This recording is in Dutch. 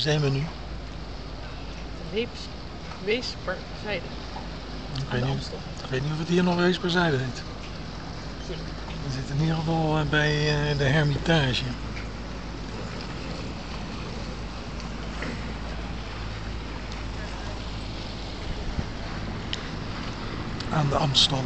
Waar zijn we nu? Weeps, Weesperzijde. Ik weet, niet, ik weet niet of het hier nog Weesperzijde heet. We zitten in ieder geval eh, bij eh, de Hermitage. Aan de Amsterdam.